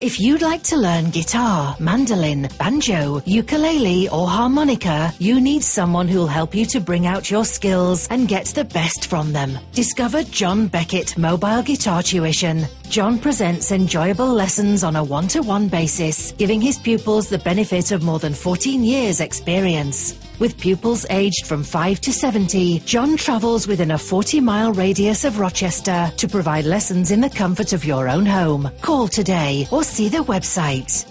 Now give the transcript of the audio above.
If you'd like to learn guitar, mandolin, banjo, ukulele, or harmonica, you need someone who'll help you to bring out your skills and get the best from them. Discover John Beckett Mobile Guitar Tuition. John presents enjoyable lessons on a one to one basis, giving his pupils the benefit of more than 14 years' experience. With pupils aged from 5 to 70, John travels within a 40 mile radius of Rochester to provide lessons in the comfort of your own home. Call today or see the website.